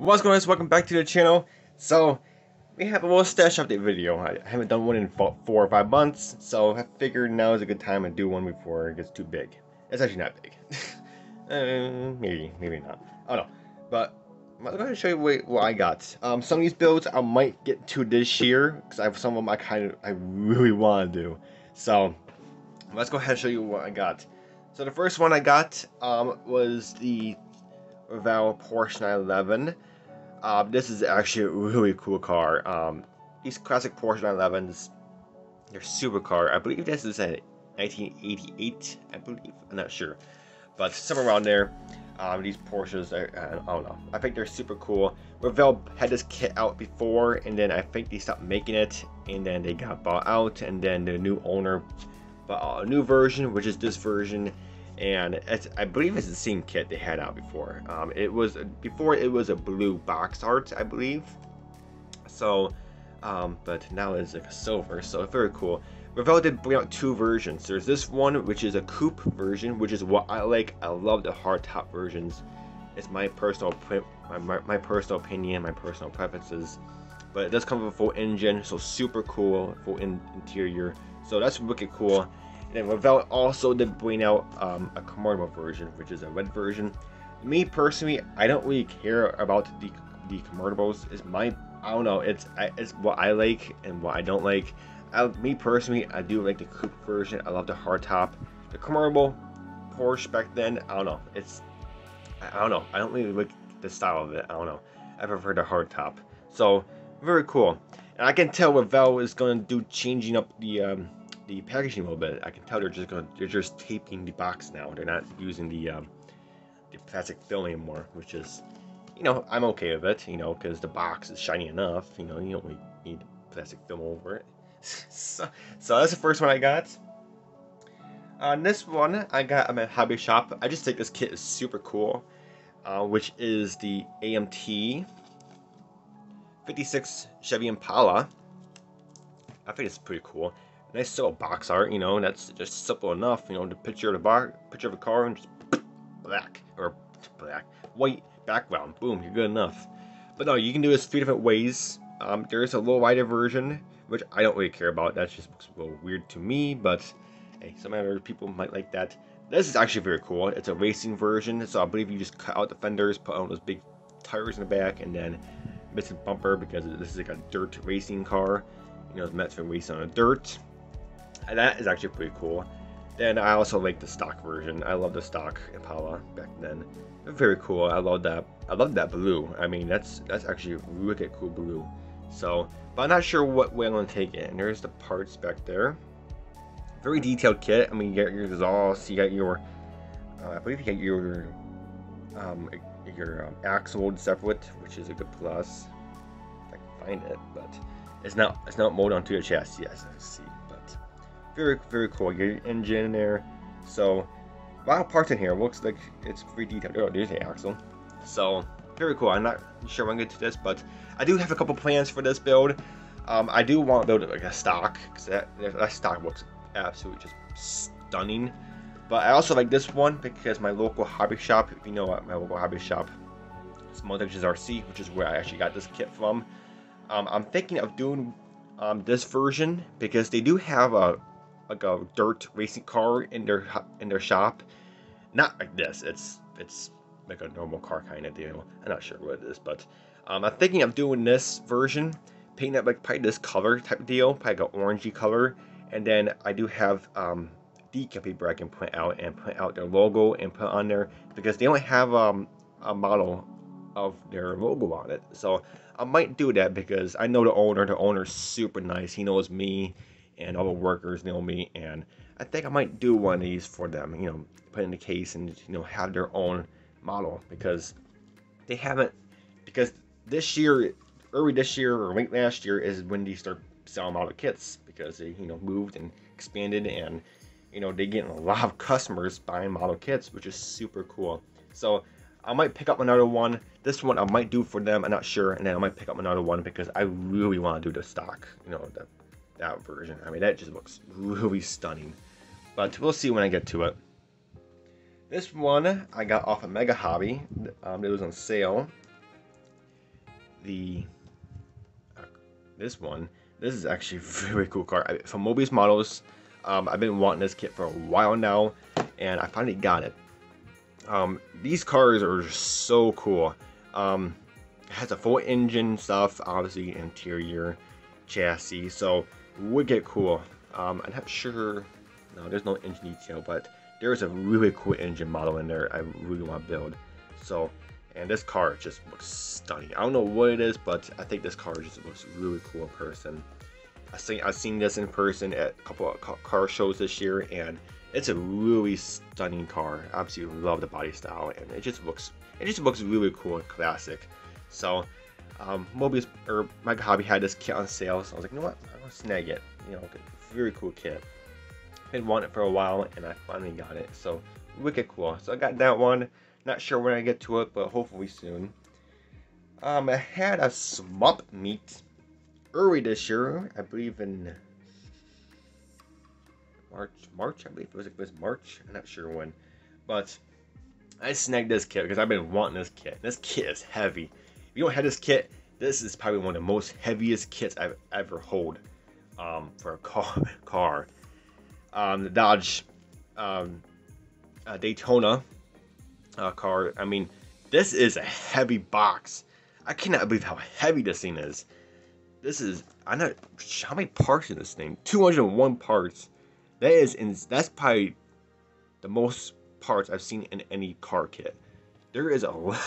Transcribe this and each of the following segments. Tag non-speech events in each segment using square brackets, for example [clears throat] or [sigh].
What's going on guys, welcome back to the channel. So, we have a little stash update video. I haven't done one in four or five months, so I figured now is a good time to do one before it gets too big. It's actually not big. [laughs] uh, maybe, maybe not. I don't know. But, I'm going to show you what, what I got. Um, some of these builds I might get to this year, because I have some of them I kind of, I really want to do. So, let's go ahead and show you what I got. So the first one I got um, was the Revell Porsche 911. Um, this is actually a really cool car. Um, these classic Porsche 911s, they're super car. I believe this is a 1988. I believe I'm not sure, but somewhere around there. Um, these Porsches, are, I don't know. I think they're super cool. Revell had this kit out before, and then I think they stopped making it, and then they got bought out, and then the new owner bought a new version, which is this version and I believe it's the same kit they had out before. Um, it was before it was a blue box art, I believe. So, um, but now it's like a silver, so very cool. Revell did bring out two versions. There's this one, which is a coupe version, which is what I like. I love the hardtop versions. It's my personal my, my, my personal opinion, my personal preferences. But it does come with a full engine, so super cool, full in interior. So that's wicked cool. And Revell also did bring out um, a convertible version, which is a red version. Me personally, I don't really care about the the convertibles. It's my I don't know. It's it's what I like and what I don't like. I, me personally, I do like the coupe version. I love the hardtop. The convertible Porsche back then, I don't know. It's I don't know. I don't really like the style of it. I don't know. I prefer the hardtop. So very cool. And I can tell Revell is going to do changing up the um, the packaging a little bit. I can tell they're just going they're just taping the box now. They're not using the um, the plastic film anymore, which is you know I'm okay with it. You know because the box is shiny enough. You know you don't really need plastic film over it. [laughs] so, so that's the first one I got. Uh, this one I got at my hobby shop. I just think this kit is super cool, uh, which is the AMT 56 Chevy Impala. I think it's pretty cool nice little box art, you know, and that's just simple enough, you know, the picture of the bar, picture of a car and just [clears throat] black or black, white background. Boom, you're good enough. But no, you can do this three different ways. Um, there is a little wider version, which I don't really care about. That just looks a little weird to me, but hey, some other people might like that. This is actually very cool. It's a racing version, so I believe you just cut out the fenders, put on those big tires in the back, and then missing bumper because this is like a dirt racing car. You know, it's meant to race on a dirt that is actually pretty cool. Then I also like the stock version. I love the stock Impala back then. Very cool. I love that. I love that blue. I mean, that's that's actually wicked cool blue. So, but I'm not sure what way I'm gonna take it. And there's the parts back there. Very detailed kit. I mean, you get your exhaust. You got your, uh, I believe you get your, um, your um, axle separate, which is a good plus. If I can find it, but it's not it's not molded onto your chassis. Yes, I see very, very cool. Your engine in there. So, a lot of parts in here. Looks like it's pretty detailed. Oh, there's the axle. So, very cool. I'm not sure when I get to this, but I do have a couple plans for this build. Um, I do want to build like a stock, because that, that stock looks absolutely just stunning. But I also like this one because my local hobby shop, if you know what my local hobby shop, Small Addictions RC, which is where I actually got this kit from. Um, I'm thinking of doing um, this version because they do have a like a dirt racing car in their in their shop. Not like this. It's it's like a normal car kind of deal. I'm not sure what it is, but um, I'm thinking of doing this version, painting it like probably this color type deal, probably like an orangey color, and then I do have um, decal paper I can print out and print out their logo and put on there because they only have um, a model of their logo on it. So I might do that because I know the owner. The owner's super nice. He knows me and all the workers know me and I think I might do one of these for them, you know, put in the case and you know have their own model because they haven't because this year early this year or late last year is when they start selling model kits because they you know moved and expanded and you know they getting a lot of customers buying model kits which is super cool. So I might pick up another one. This one I might do for them I'm not sure and then I might pick up another one because I really want to do the stock you know the that version. I mean, that just looks really stunning. But we'll see when I get to it. This one I got off of Mega Hobby. Um, it was on sale. the this one. This is actually a [laughs] very cool car. I, from Mobius Models, um, I've been wanting this kit for a while now, and I finally got it. Um, these cars are so cool. Um, it has a full engine stuff, obviously interior, chassis, so wicked cool. Um, I'm not sure, no, there's no engine detail, but there's a really cool engine model in there I really want to build. So, and this car just looks stunning. I don't know what it is, but I think this car just looks really cool in person. I seen I've seen this in person at a couple of car shows this year, and it's a really stunning car. I absolutely love the body style, and it just looks it just looks really cool and classic. So, um, Mobius or Mega Hobby had this kit on sale, so I was like, you know what, I'm gonna snag it. You know, very cool kit. Been wanting it for a while, and I finally got it. So, wicked cool. So I got that one. Not sure when I get to it, but hopefully soon. Um, I had a Swap Meet early this year, I believe in March, March, I believe it was, it was March, I'm not sure when, but I snagged this kit because I've been wanting this kit. This kit is heavy. If you don't have this kit, this is probably one of the most heaviest kits I've ever hold um, for a car. [laughs] car. Um, the Dodge um, uh, Daytona uh, car. I mean, this is a heavy box. I cannot believe how heavy this thing is. This is I know how many parts in this thing. 201 parts. That is in that's probably the most parts I've seen in any car kit. There is a [laughs] lot.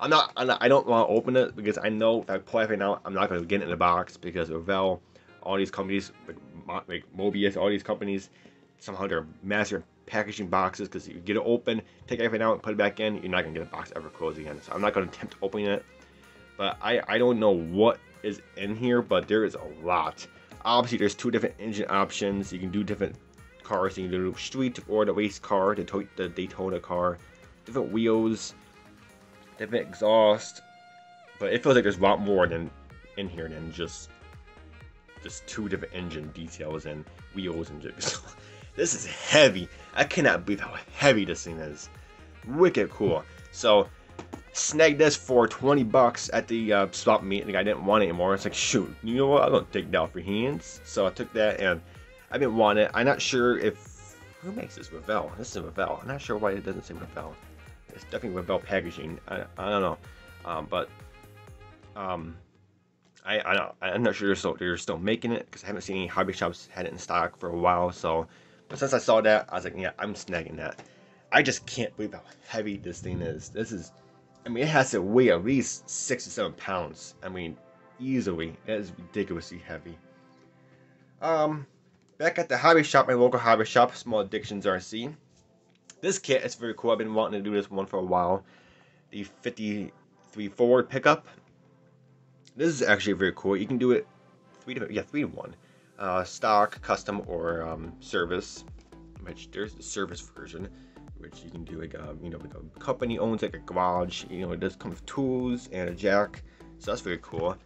I'm not, I'm not I don't want to open it because I know that everything out, I'm not going to get it in the box because Revell, all these companies, like, like Mobius, all these companies, somehow they're master packaging boxes because you get it open, take everything out, put it back in, you're not going to get a box ever closed again. So I'm not going to attempt opening it. But I, I don't know what is in here, but there is a lot. Obviously, there's two different engine options. You can do different cars. You can do street or the race car, the, the Daytona car. Different wheels, different exhaust. But it feels like there's a lot more than in here than just just two different engine details and wheels and just. [laughs] this is heavy. I cannot believe how heavy this thing is. Wicked cool. So snagged this for 20 bucks at the uh, swap meet and I didn't want it anymore. It's like, shoot, you know what? I'm gonna take that off your hands. So I took that and I didn't want it. I'm not sure if who makes this Revell. This is Revell. I'm not sure why it doesn't say Revell. It's definitely Revell packaging. I, I don't know, um, but um, I I I'm not sure they're still, they're still making it because I haven't seen any hobby shops had it in stock for a while. So, but since I saw that, I was like, yeah, I'm snagging that. I just can't believe how heavy this thing is. This is I mean, it has to weigh at least six to seven pounds. I mean, easily. It is ridiculously heavy. Um, back at the hobby shop, my local hobby shop, Small Addictions RC. This kit is very cool. I've been wanting to do this one for a while. The 53 Ford pickup. This is actually very cool. You can do it three to yeah three to one, uh, stock, custom, or um, service. Which there's the service version which you can do like a you know like a company owns like a garage. You know it does come with tools and a jack, so that's very cool.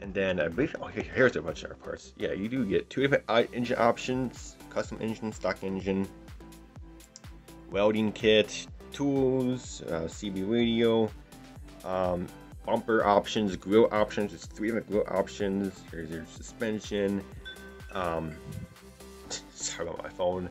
And then I believe oh here's a bunch of parts. Yeah, you do get two different engine options: custom engine, stock engine, welding kit, tools, uh, CB radio, um, bumper options, grill options. It's three different grill options. Here's your suspension. Um, [laughs] sorry about my phone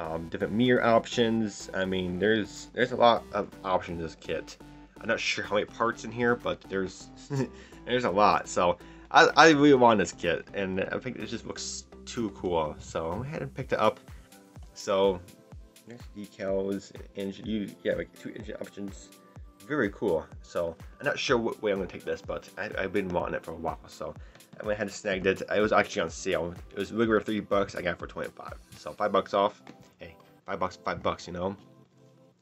um, different mirror options. I mean, there's there's a lot of options in this kit. I'm not sure how many parts in here, but there's [laughs] there's a lot. So I, I really want this kit, and I think it just looks too cool. So I went ahead and picked it up. So there's decals, engine, you yeah, like two engine options. Very cool. So I'm not sure what way I'm gonna take this, but I, I've been wanting it for a while. So I went ahead and snagged it. It was actually on sale. It was regular three bucks. I got for 25. So five bucks off Hey, five bucks, five bucks, you know.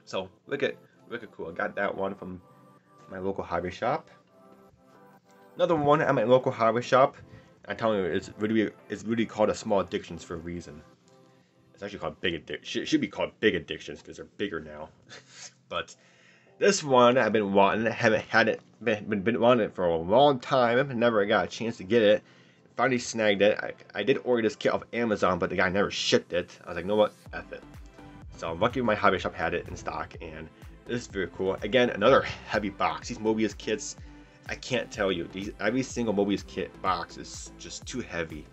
So look at look at cool. I got that one from my local hobby shop. Another one at my local hobby shop. I'm telling you, it's really it's really called a small addictions for a reason. It's actually called big addiction. Should be called big addictions because they're bigger now. [laughs] but this one I've been wanting. I haven't had it been, been, wanting it for a long time. Never got a chance to get it. Finally snagged it. I, I did order this kit off Amazon, but the guy never shipped it. I was like, know what? F it. So I'm lucky my hobby shop had it in stock and this is very cool. Again, another heavy box. These Mobius kits, I can't tell you. These, every single Mobius kit box is just too heavy.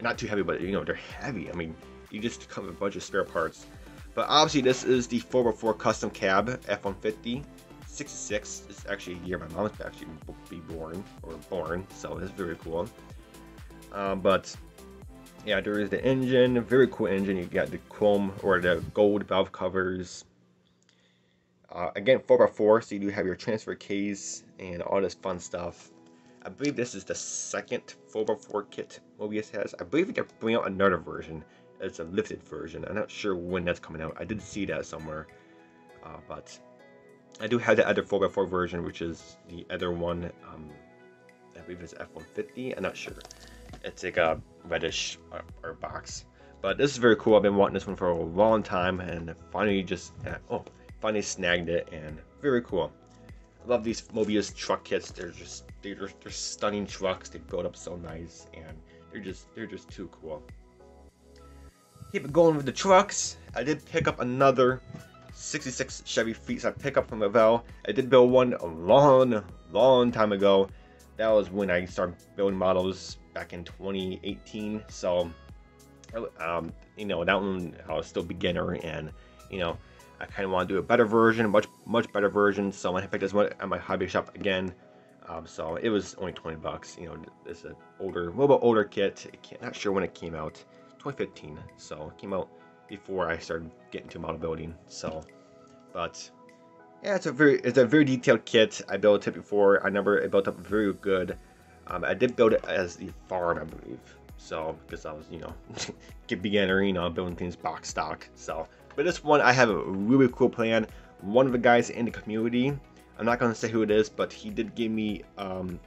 Not too heavy, but you know, they're heavy. I mean, you just come with a bunch of spare parts. But obviously, this is the 4x4 custom cab F-150. 66 is actually a year my mom mom's actually be born, or born, so it's very cool. Um, but yeah, there is the engine, very cool engine. You got the chrome or the gold valve covers. Uh, again, 4x4, so you do have your transfer case and all this fun stuff. I believe this is the second 4x4 kit Mobius has. I believe they bring out another version. It's a lifted version. I'm not sure when that's coming out. I did see that somewhere. Uh, but I do have the other 4x4 version, which is the other one. Um, I believe it's F-150. I'm not sure. It's like a reddish or, uh, or box. But this is very cool. I've been wanting this one for a long time and finally just, uh, oh, finally snagged it and very cool I love these Mobius truck kits. They're just they're just, they're stunning trucks. They build up so nice, and they're just they're just too cool. Keep it going with the trucks. I did pick up another 66 Chevy Fleetside pickup from Revell. I did build one a long, long time ago. That was when I started building models back in 2018. So, um, you know, that one I was still beginner, and you know, I kind of want to do a better version, much much better version. So I picked this one at my hobby shop again. Um, so it was only 20 bucks. You know, it's an older, a little bit older kit. not sure when it came out. 2015. So it came out before I started getting to model building. So, but yeah, it's a very it's a very detailed kit. I built it before. I never it built up very good. Um, I did build it as the farm, I believe. So because I was you know [laughs] beginner, you know, building things box stock. So but this one, I have a really cool plan. One of the guys in the community, I'm not going to say who it is, but he did give me um,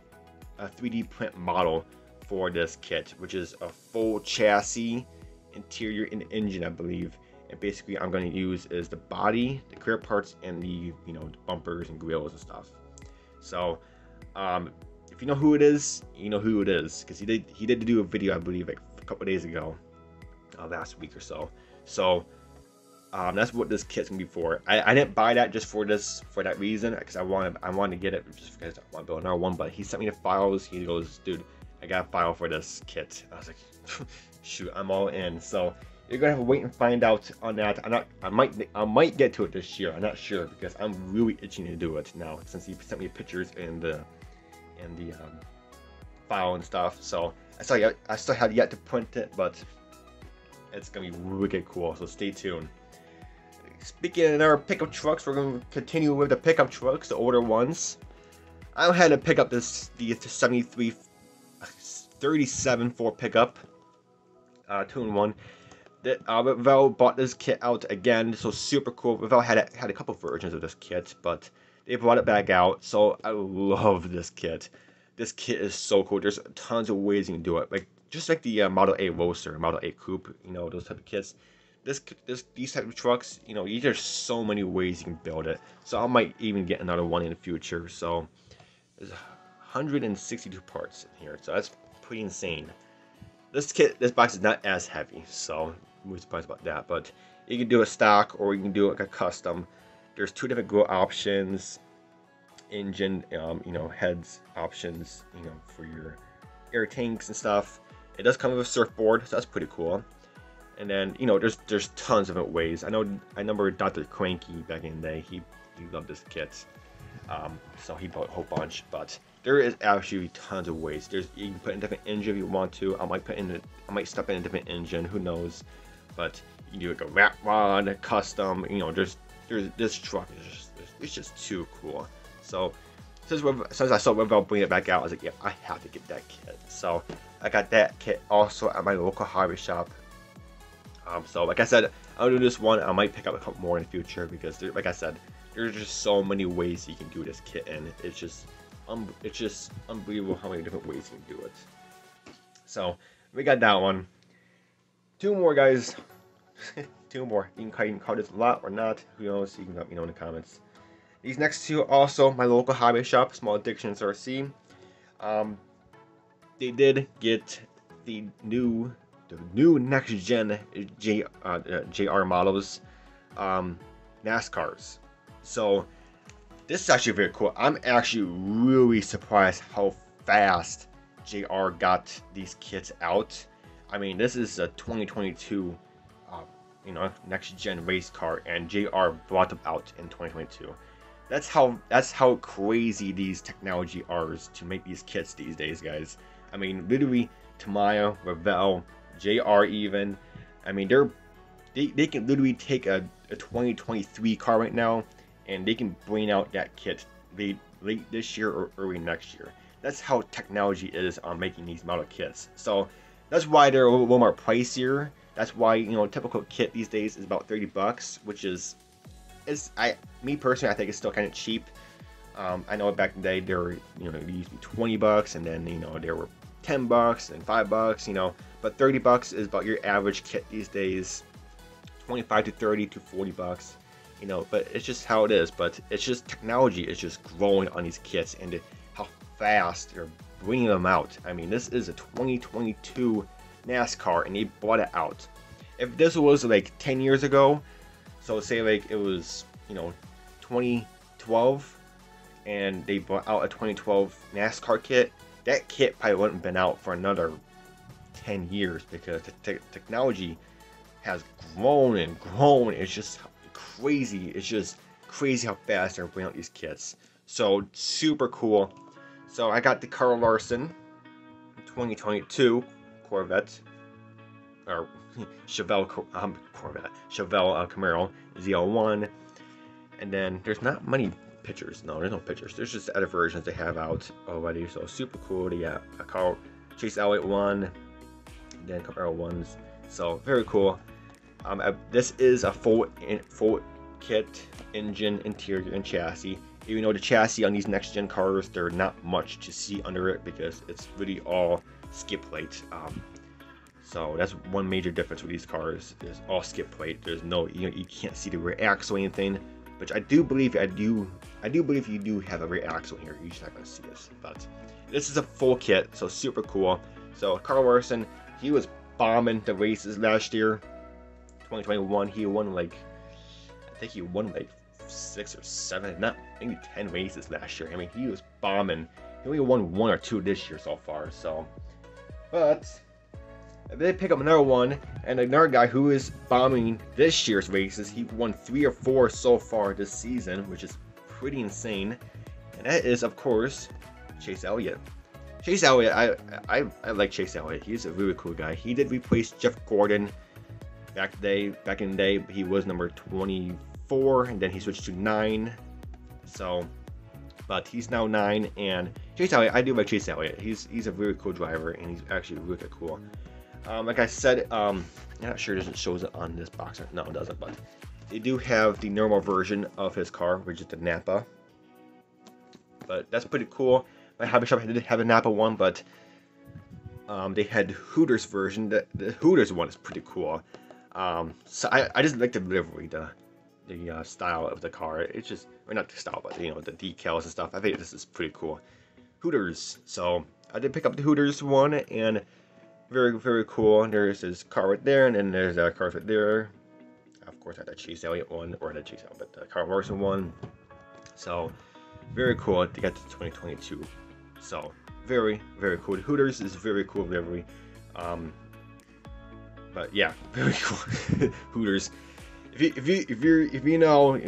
a 3D print model for this kit, which is a full chassis, interior, and engine, I believe. And basically, I'm going to use is the body, the clear parts, and the you know bumpers and grills and stuff. So, um, if you know who it is, you know who it is because he did he did do a video, I believe, like a couple days ago, uh, last week or so. So um, that's what this kit's gonna be for. I, I didn't buy that just for this for that reason because I wanted I wanted to get it just because I want to build another one. But he sent me the files. He goes, dude, I got a file for this kit. I was like, [laughs] shoot, I'm all in. So you're gonna have to wait and find out on that. I'm not. I might. I might get to it this year. I'm not sure because I'm really itching to do it now since he sent me pictures and the and the um, file and stuff. So I still I still have yet to print it, but it's gonna be wicked cool. So stay tuned. Speaking of our pickup trucks, we're to continue with the pickup trucks, the older ones. I had to pick up this the 73 37 Ford pickup, uh, two in one. That uh, bought this kit out again, so super cool. Revell had a, had a couple versions of this kit, but they brought it back out. So I love this kit. This kit is so cool. There's tons of ways you can do it, like just like the uh, Model A Roadster, Model A Coupe, you know those type of kits this this these type of trucks, you know, there's so many ways you can build it. So I might even get another one in the future. So there's 162 parts in here, so that's pretty insane. This kit, this box is not as heavy, so I'm really surprised about that. But you can do a stock or you can do like a custom. There's two different grill options, engine, um, you know, heads options, you know, for your air tanks and stuff. It does come with a surfboard, so that's pretty cool. And then you know, there's there's tons of different ways. I know I remember Dr. Cranky back in the day. He he loved this kit, um, so he bought a whole bunch. But there is actually tons of ways. There's you can put in a different engine if you want to. I might put in a, I might step in a different engine. Who knows? But you do like a rat rod, a custom. You know, there's there's this truck is just it's just too cool. So since since I saw Revell bring it back out, I was like, yeah, I have to get that kit. So I got that kit also at my local hobby shop. Um, so like I said, I'll do this one. I might pick up a couple more in the future because, there, like I said, there's just so many ways you can do this kit, and it's just, um, it's just unbelievable how many different ways you can do it. So we got that one. Two more guys. [laughs] two more. You can, you can call this a lot or not. Who knows? You can let me know in the comments. These next two also my local hobby shop, Small Addictions RC. Um, they did get the new the new next gen J, uh, JR models, um, NASCARs. So this is actually very cool. I'm actually really surprised how fast JR got these kits out. I mean, this is a 2022, uh, you know, next gen race car, and JR brought them out in 2022. That's how that's how crazy these technology are to make these kits these days, guys. I mean, literally, Tamiya, Revell, JR even. I mean, they're they, they can literally take a, a 2023 car right now and they can bring out that kit late, late this year or early next year. That's how technology is on making these model kits. So that's why they're a little, more pricier. That's why you know a typical kit these days is about 30 bucks, which is is I me personally I think it's still kind of cheap. Um, I know back in the day they were you know used to be 20 bucks and then you know there were 10 bucks and 5 bucks you know but 30 bucks is about your average kit these days 25 to 30 to 40 bucks you know, but it's just how it is. But it's just technology is just growing on these kits and how fast they're bringing them out. I mean, this is a 2022 NASCAR and they bought it out. If this was like 10 years ago, so say like it was, you know, 2012 and they bought out a 2012 NASCAR kit, that kit probably wouldn't have been out for another 10 years because the te technology has grown and grown. It's just crazy. It's just crazy how fast they're bringing out these kits. So super cool. So I got the Kyle Larson 2022 Corvette or [laughs] Chevelle um, Corvette Chevelle uh, Camaro ZL1, and then there's not many pictures. No, there's no pictures. There's just other versions they have out already. So super cool. They got a Kyle Chase Elliott one, then Camaro ones. So very cool. Um, uh, this is a full in, full kit, engine, interior, and chassis. Even though the chassis on these next gen cars, there's not much to see under it because it's really all skid plate. Um, so that's one major difference with these cars is all skid plate. There's no you know you can't see the rear axle or anything. Which I do believe I do I do believe you do have a rear axle here. You're just not gonna see this, but this is a full kit, so super cool. So Kyle Larson, he was bombing the races last year. 2021, he won like, I think he won like six or seven, not maybe 10 races last year. I mean, he was bombing. He only won one or two this year so far, so. But, they pick up another one, and another guy who is bombing this year's races. He won three or four so far this season, which is pretty insane. And that is, of course, Chase Elliott. Chase Elliott, I, I, I like Chase Elliott. He's a really cool guy. He did replace Jeff Gordon back day back in the day he was number 24 and then he switched to 9 so but he's now 9 and Chase Elliott I do like Chase Elliott. He's he's a really cool driver and he's actually really cool. Um, like I said um, I'm not sure it doesn't show it on this box no it doesn't but they do have the normal version of his car which is the Napa. But that's pretty cool. My hobby shop did have a Napa one but um, they had Hooters version. The, the Hooters one is pretty cool. Um, so I, I just like the livery, the the uh, style of the car. It's just, or not the style, but you know the decals and stuff. I think this is pretty cool. Hooters. So I did pick up the Hooters one, and very very cool. There's this car right there, and then there's a car right there. Of course, I had the Chase Elliott one, or the Chase Elliott, but the Kyle Larson one. So very cool to get to 2022. So very very cool. The Hooters is very cool livery. Um, but yeah, [laughs] very cool. Hooters. If you if you if you if you know,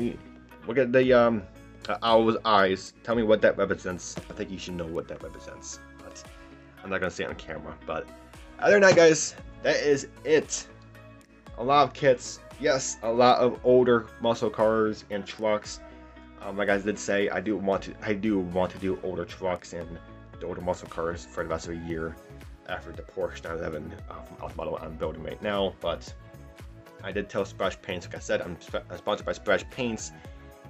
look at the um uh, owl's eyes. Tell me what that represents. I think you should know what that represents. But I'm not gonna say it on camera. But other than that, guys, that is it. A lot of kits. Yes, a lot of older muscle cars and trucks. Um, like I did say, I do want to I do want to do older trucks and older muscle cars for the rest of the year after the Porsche 911 uh, from Alpha Model I'm building right now. But I did tell Splash Paints, like I said, I'm sponsored by Splash Paints,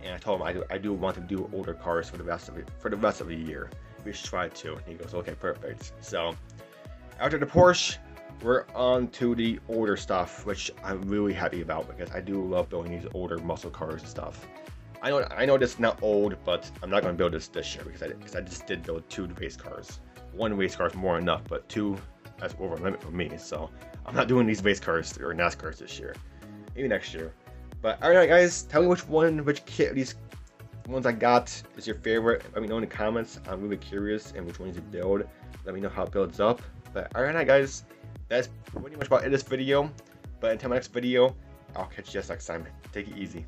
and I told him I do, I do want to do older cars for the rest of the, for the rest of the year. We should try to. And he goes, okay, perfect. So after the Porsche, we're on to the older stuff, which I'm really happy about because I do love building these older muscle cars and stuff. I know I know this is not old, but I'm not going to build this this year because I because I just did build two race cars one race car is more than enough, but two, that's over a limit for me. So I'm not doing these race cars or NASCARs this year. Maybe next year. But alright guys, tell me which one, which kit these ones I got is your favorite. Let me know in the comments. I'm really curious and which ones you build. Let me know how it builds up. But alright guys, that's pretty much about it this video. But until my next video, I'll catch you guys next time. Take it easy.